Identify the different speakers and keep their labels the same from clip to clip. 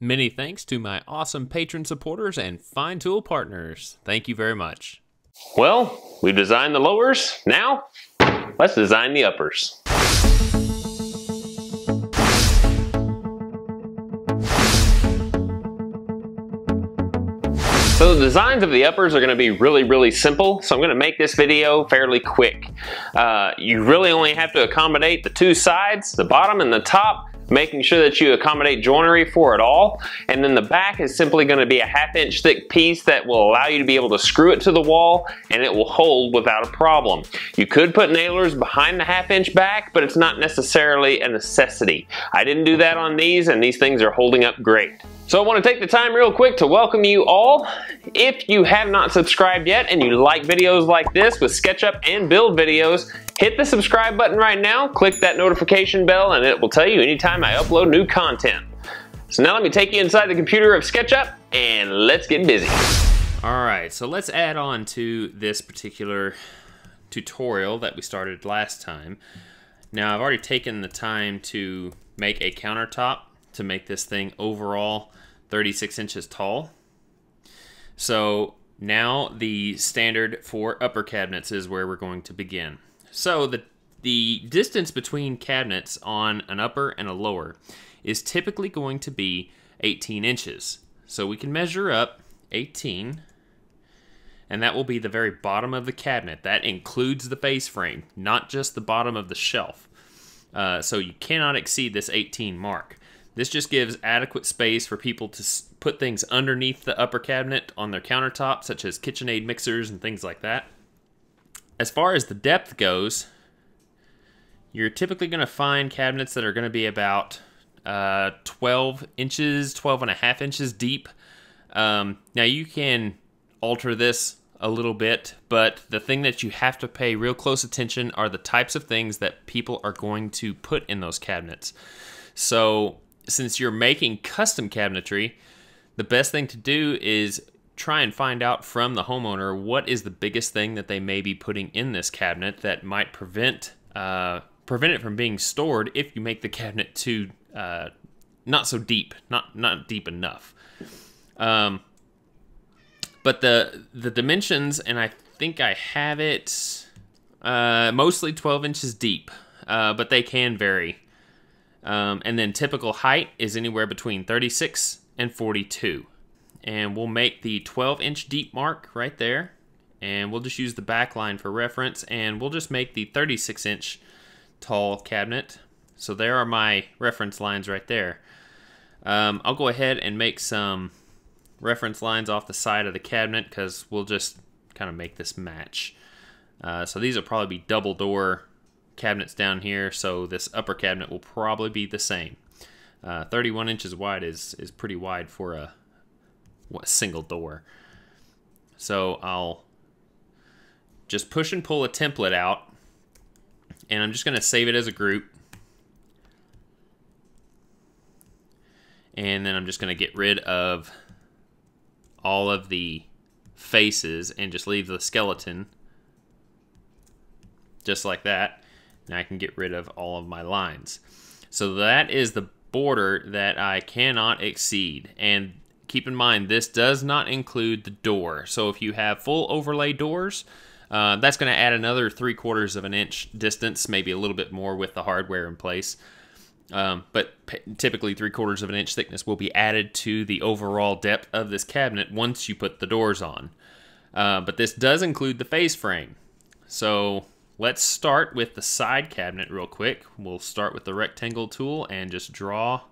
Speaker 1: Many thanks to my awesome patron supporters and fine tool partners. Thank you very much.
Speaker 2: Well, we've designed the lowers. Now, let's design the uppers. So the designs of the uppers are going to be really, really simple. So I'm going to make this video fairly quick. Uh, you really only have to accommodate the two sides, the bottom and the top, making sure that you accommodate joinery for it all. And then the back is simply going to be a half inch thick piece that will allow you to be able to screw it to the wall and it will hold without a problem. You could put nailers behind the half inch back, but it's not necessarily a necessity. I didn't do that on these and these things are holding up great. So I want to take the time real quick to welcome you all. If you have not subscribed yet and you like videos like this with SketchUp and build videos, hit the subscribe button right now, click that notification bell, and it will tell you anytime I upload new content. So now let me take you inside the computer of SketchUp and let's get busy.
Speaker 1: All right, so let's add on to this particular tutorial that we started last time. Now I've already taken the time to make a countertop to make this thing overall 36 inches tall. So now the standard for upper cabinets is where we're going to begin. So the, the distance between cabinets on an upper and a lower is typically going to be 18 inches. So we can measure up 18 and that will be the very bottom of the cabinet. That includes the face frame, not just the bottom of the shelf. Uh, so you cannot exceed this 18 mark. This just gives adequate space for people to put things underneath the upper cabinet on their countertop, such as KitchenAid mixers and things like that. As far as the depth goes, you're typically going to find cabinets that are going to be about uh, 12 inches, 12 and a half inches deep. Um, now you can alter this a little bit, but the thing that you have to pay real close attention are the types of things that people are going to put in those cabinets. So since you're making custom cabinetry, the best thing to do is try and find out from the homeowner what is the biggest thing that they may be putting in this cabinet that might prevent uh, prevent it from being stored if you make the cabinet too uh, not so deep, not not deep enough. Um, but the the dimensions, and I think I have it uh, mostly 12 inches deep, uh, but they can vary. Um, and then typical height is anywhere between 36 and 42. And we'll make the 12 inch deep mark right there. And we'll just use the back line for reference. And we'll just make the 36 inch tall cabinet. So there are my reference lines right there. Um, I'll go ahead and make some reference lines off the side of the cabinet because we'll just kind of make this match. Uh, so these will probably be double door cabinets down here, so this upper cabinet will probably be the same. Uh, 31 inches wide is, is pretty wide for a, a single door. So I'll just push and pull a template out, and I'm just going to save it as a group. And then I'm just going to get rid of all of the faces and just leave the skeleton just like that and I can get rid of all of my lines. So that is the border that I cannot exceed. And keep in mind, this does not include the door. So if you have full overlay doors, uh, that's going to add another three quarters of an inch distance, maybe a little bit more with the hardware in place. Um, but typically three quarters of an inch thickness will be added to the overall depth of this cabinet once you put the doors on. Uh, but this does include the face frame. So Let's start with the side cabinet real quick. We'll start with the rectangle tool and just draw,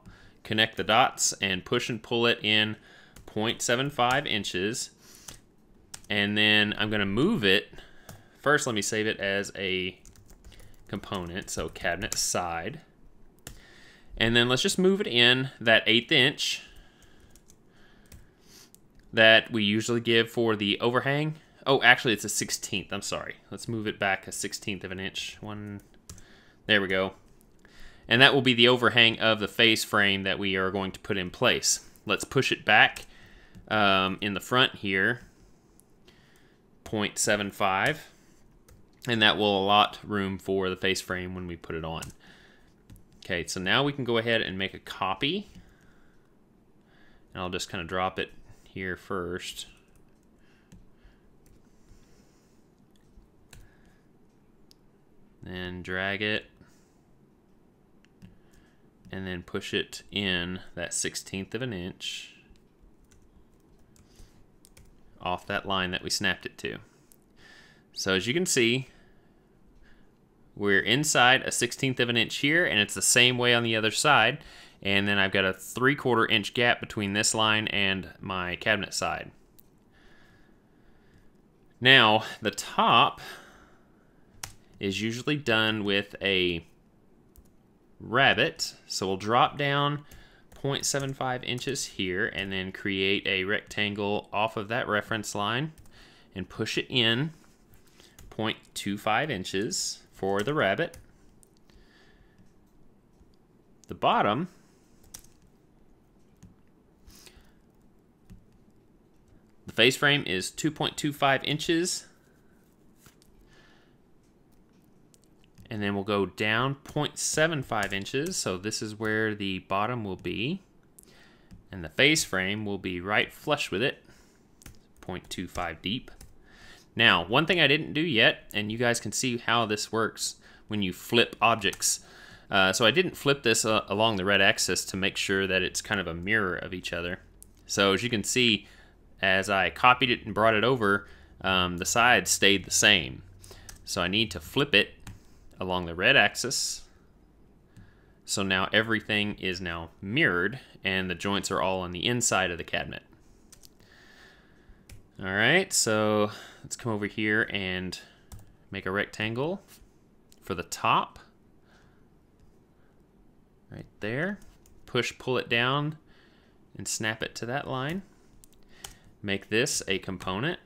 Speaker 1: connect the dots, and push and pull it in 0.75 inches. And then I'm going to move it. First, let me save it as a component, so cabinet side. And then let's just move it in that eighth inch that we usually give for the overhang. Oh, actually, it's a 16th. I'm sorry. Let's move it back a 16th of an inch. One. There we go. And that will be the overhang of the face frame that we are going to put in place. Let's push it back um, in the front here. 0.75. And that will allot room for the face frame when we put it on. Okay, so now we can go ahead and make a copy. And I'll just kind of drop it here first. Then drag it. And then push it in that 16th of an inch off that line that we snapped it to. So as you can see, we're inside a 16th of an inch here, and it's the same way on the other side. And then I've got a 3 quarter inch gap between this line and my cabinet side. Now, the top is usually done with a rabbet. So we'll drop down 0.75 inches here and then create a rectangle off of that reference line and push it in 0.25 inches for the rabbet. The bottom the face frame is 2.25 inches and then we'll go down 0.75 inches. So this is where the bottom will be. And the face frame will be right flush with it 0.25 deep. Now one thing I didn't do yet and you guys can see how this works when you flip objects. Uh, so I didn't flip this uh, along the red axis to make sure that it's kind of a mirror of each other. So as you can see as I copied it and brought it over um, the sides stayed the same. So I need to flip it along the red axis. So now everything is now mirrored and the joints are all on the inside of the cabinet. All right, so let's come over here and make a rectangle for the top. Right there. Push, pull it down and snap it to that line. Make this a component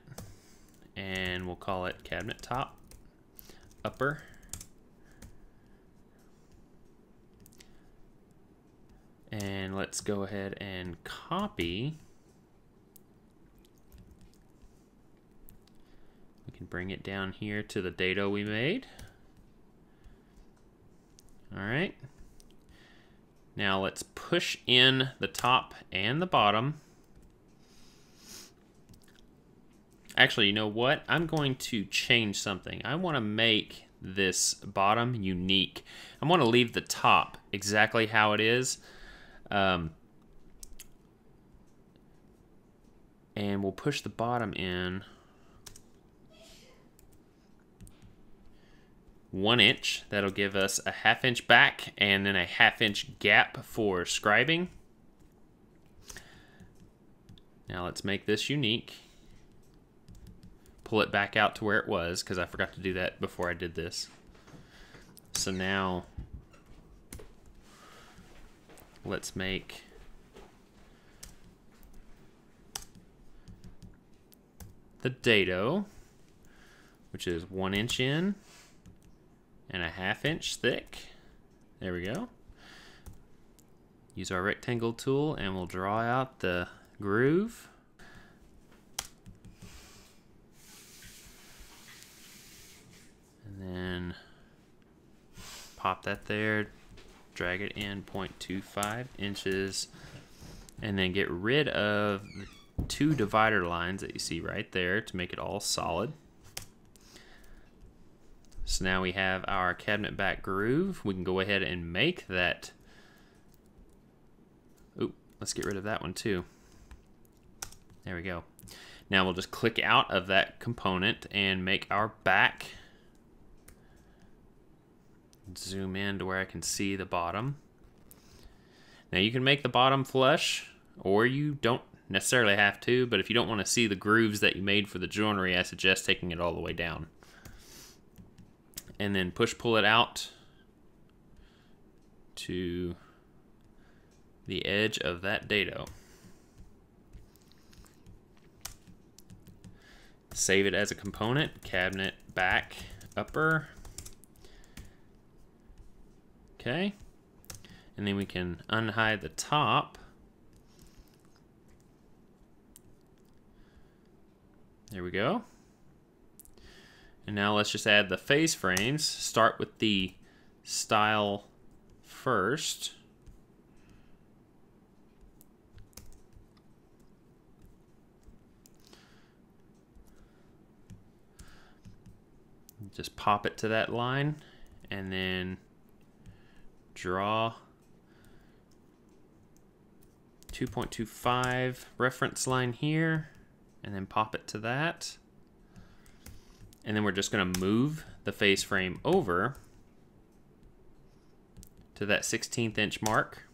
Speaker 1: and we'll call it cabinet top, upper, And let's go ahead and copy. We can bring it down here to the dado we made. All right. Now let's push in the top and the bottom. Actually, you know what? I'm going to change something. I want to make this bottom unique. I want to leave the top exactly how it is. Um, and we'll push the bottom in one inch. That'll give us a half inch back and then a half inch gap for scribing. Now let's make this unique. Pull it back out to where it was because I forgot to do that before I did this. So now let's make the dado, which is one inch in and a half inch thick. There we go. Use our rectangle tool and we'll draw out the groove. And then pop that there, drag it in 0.25 inches, and then get rid of the two divider lines that you see right there to make it all solid. So now we have our cabinet back groove. We can go ahead and make that. Oop, let's get rid of that one too. There we go. Now we'll just click out of that component and make our back zoom in to where I can see the bottom. Now you can make the bottom flush or you don't necessarily have to, but if you don't want to see the grooves that you made for the joinery, I suggest taking it all the way down. And then push pull it out to the edge of that dado. Save it as a component, cabinet back upper, Okay. And then we can unhide the top. There we go. And now let's just add the face frames. Start with the stile first. Just pop it to that line and then draw 2.25 reference line here and then pop it to that. And then we're just going to move the face frame over to that 16th inch mark.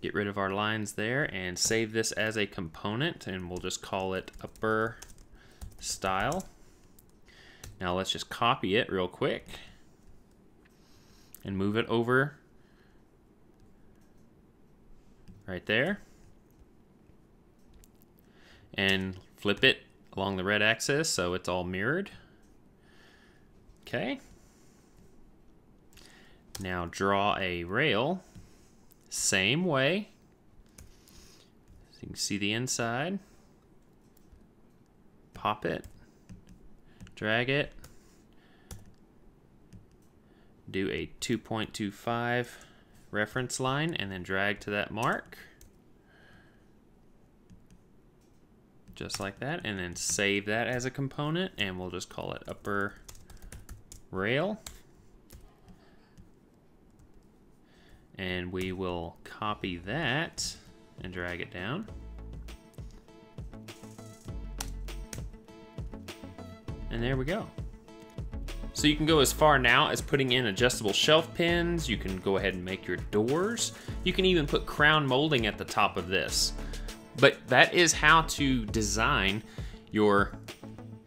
Speaker 1: Get rid of our lines there and save this as a component and we'll just call it upper stile. Now let's just copy it real quick and move it over right there and flip it along the red axis so it's all mirrored. Okay. Now draw a rail, same way. So you can see the inside. Pop it, drag it, do a 2.25 reference line and then drag to that mark. Just like that, and then save that as a component, and we'll just call it upper rail. And we will copy that and drag it down. And there we go. So you can go as far now as putting in adjustable shelf pins, you can go ahead and make your doors, you can even put crown molding at the top of this. But that is how to design your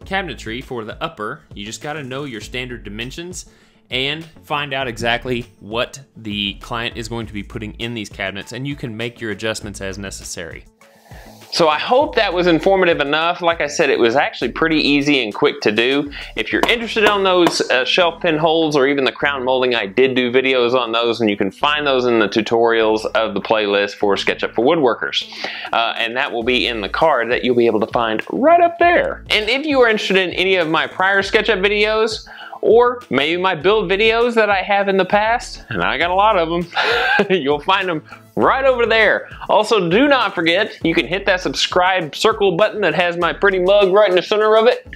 Speaker 1: cabinetry for the upper. You just gotta know your standard dimensions and find out exactly what the client is going to be putting in these cabinets and you can make your adjustments as necessary.
Speaker 2: So I hope that was informative enough. Like I said, it was actually pretty easy and quick to do. If you're interested on those uh, shelf pin holes or even the crown molding, I did do videos on those and you can find those in the tutorials of the playlist for SketchUp for Woodworkers. Uh, and that will be in the card that you'll be able to find right up there. And if you are interested in any of my prior SketchUp videos, or maybe my build videos that I have in the past, and I got a lot of them, you'll find them right over there. Also, do not forget, you can hit that subscribe circle button that has my pretty mug right in the center of it,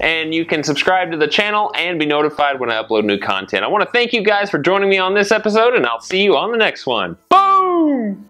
Speaker 2: and you can subscribe to the channel and be notified when I upload new content. I want to thank you guys for joining me on this episode, and I'll see you on the next one. Boom!